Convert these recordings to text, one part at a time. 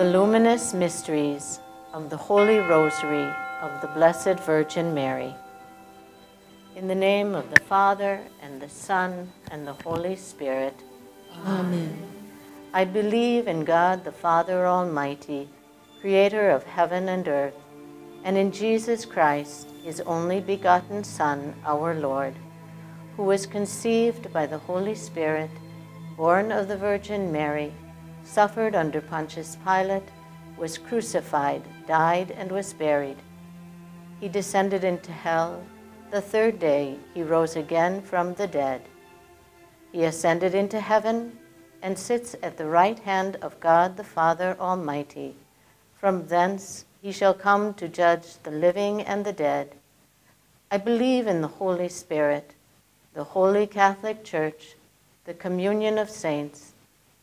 The luminous mysteries of the Holy Rosary of the Blessed Virgin Mary. In the name of the Father, and the Son, and the Holy Spirit. Amen. I believe in God the Father Almighty, creator of heaven and earth, and in Jesus Christ, his only begotten Son, our Lord, who was conceived by the Holy Spirit, born of the Virgin Mary, suffered under Pontius Pilate, was crucified, died, and was buried. He descended into hell. The third day he rose again from the dead. He ascended into heaven and sits at the right hand of God the Father Almighty. From thence he shall come to judge the living and the dead. I believe in the Holy Spirit, the holy Catholic Church, the communion of saints,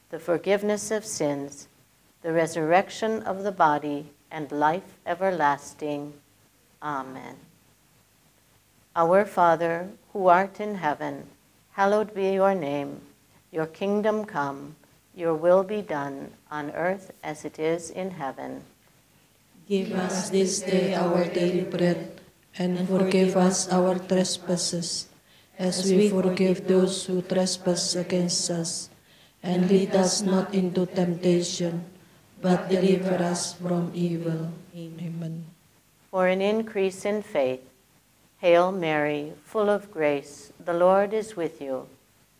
the forgiveness of sins, the resurrection of the body, and life everlasting. Amen. Our Father, who art in heaven, hallowed be your name. Your kingdom come, your will be done on earth as it is in heaven. Give us this day our daily bread, and forgive us our trespasses, as we forgive those who trespass against us. And lead us not into temptation, but deliver us from evil. Amen. For an increase in faith, Hail Mary, full of grace, the Lord is with you.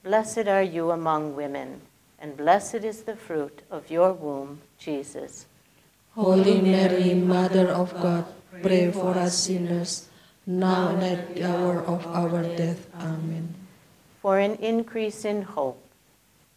Blessed are you among women, and blessed is the fruit of your womb, Jesus. Holy Mary, Mother of God, pray for us sinners, now and at the hour of our death. Amen. For an increase in hope,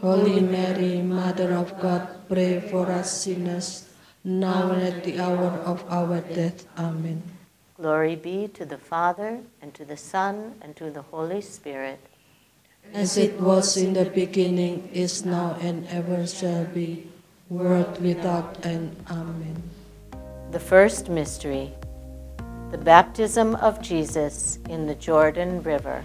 Holy Mary, Mother of God, pray for us sinners, now and at the hour of our death. Amen. Glory be to the Father, and to the Son, and to the Holy Spirit. As it was in the beginning, is now, and ever shall be, world without end. Amen. The first mystery, the baptism of Jesus in the Jordan River.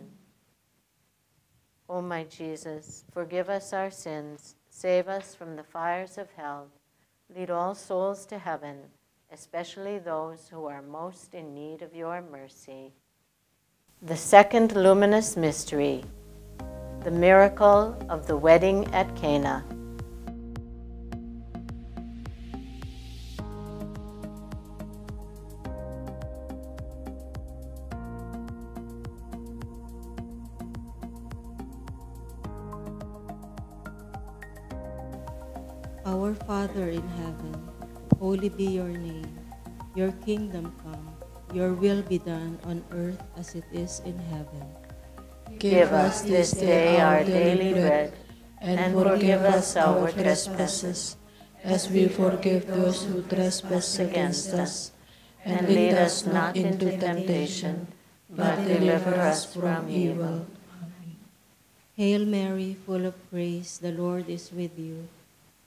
O my Jesus, forgive us our sins, save us from the fires of hell, lead all souls to heaven, especially those who are most in need of your mercy. The second luminous mystery, the miracle of the wedding at Cana. Our Father in heaven, holy be your name. Your kingdom come, your will be done on earth as it is in heaven. Give us this day our daily bread, and forgive us our trespasses, as we forgive those who trespass against us. and lead us not into temptation, but deliver us from evil. Hail Mary, full of grace, the Lord is with you.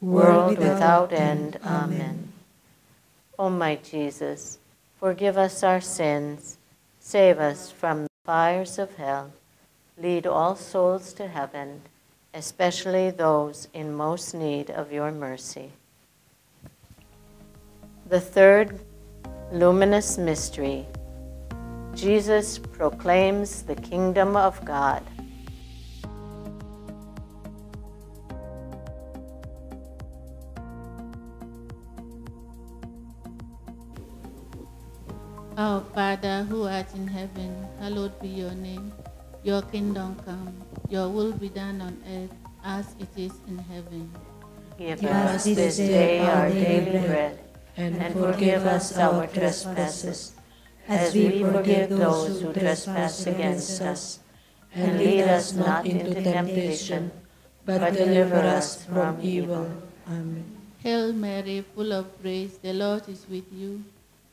world without end. Amen. O my Jesus, forgive us our sins, save us from the fires of hell, lead all souls to heaven, especially those in most need of your mercy. The third luminous mystery Jesus proclaims the kingdom of God. Our Father who art in heaven, hallowed be your name. Your kingdom come, your will be done on earth as it is in heaven. Give us this day our daily bread, and forgive us our trespasses, as we forgive those who trespass against us. And lead us not into temptation, but deliver us from evil. Amen. Hail Mary, full of grace, the Lord is with you.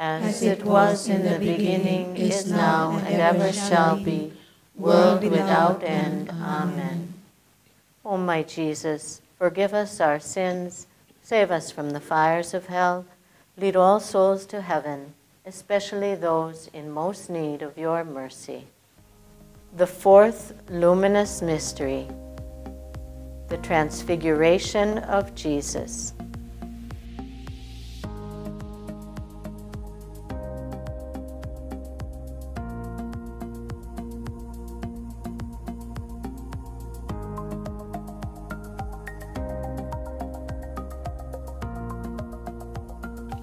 As it was in the beginning, is now, and ever shall be, world without end. Amen. O my Jesus, forgive us our sins, save us from the fires of hell, lead all souls to heaven, especially those in most need of your mercy. The fourth luminous mystery, the transfiguration of Jesus.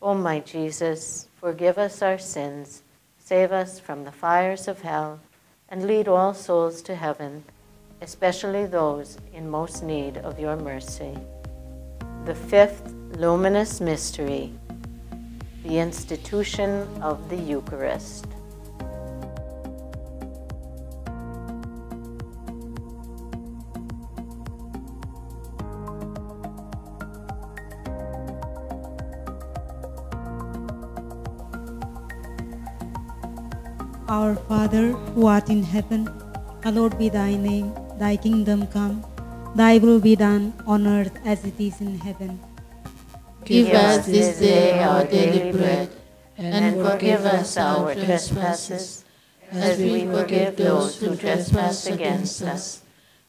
O my Jesus, forgive us our sins, save us from the fires of hell, and lead all souls to heaven, especially those in most need of your mercy. The fifth luminous mystery, the institution of the Eucharist. Our Father, who art in heaven, hallowed be thy name. Thy kingdom come, thy will be done on earth as it is in heaven. Give us this day our daily bread, and forgive us our trespasses, as we forgive those who trespass against us.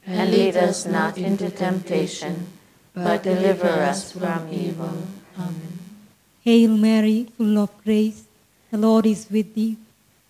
And lead us not into temptation, but deliver us from evil. Amen. Hail Mary, full of grace, the Lord is with thee.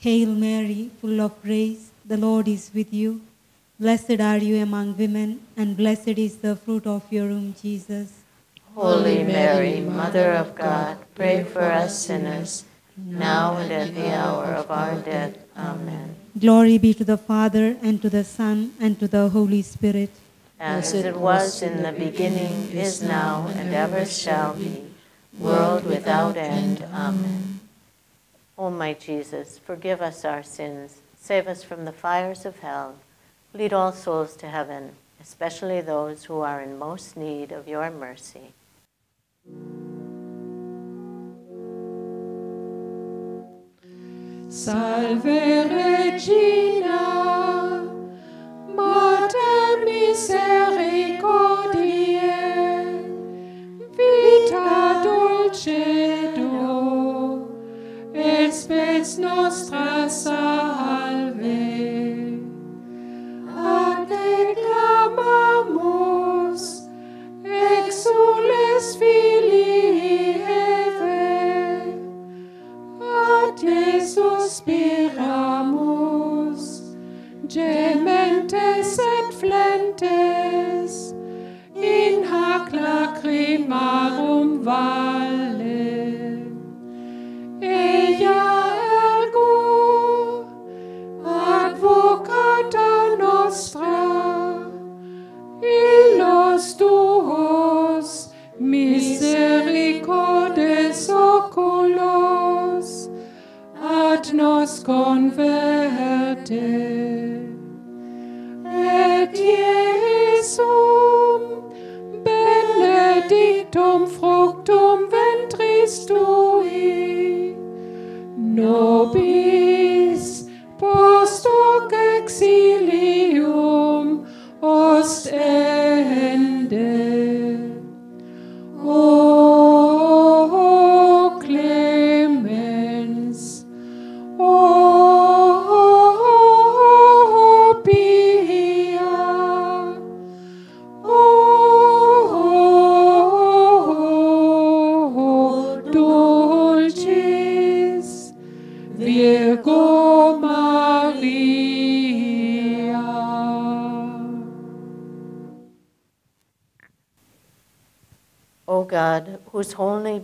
Hail Mary, full of grace, the Lord is with you. Blessed are you among women, and blessed is the fruit of your womb, Jesus. Holy Mary, Mother of God, pray for us sinners, now and at the hour of our death. Amen. Glory be to the Father, and to the Son, and to the Holy Spirit. As it was in the beginning, is now, and ever shall be, world without end. Amen. O my Jesus, forgive us our sins, save us from the fires of hell, lead all souls to heaven, especially those who are in most need of your mercy. Salve Regina, Mater misericordiae, nostra salve. A te clamamus, exules filii Eve, a te suspiramus, gementes et flentes, in hac lacrimarum valle. Ostende. Eh,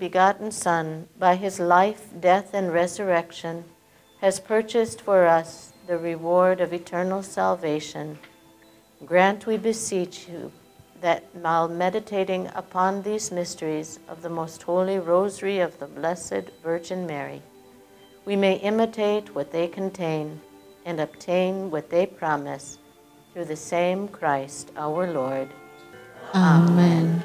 begotten Son, by his life, death, and resurrection, has purchased for us the reward of eternal salvation, grant, we beseech you, that while meditating upon these mysteries of the most holy rosary of the Blessed Virgin Mary, we may imitate what they contain and obtain what they promise through the same Christ our Lord. Amen.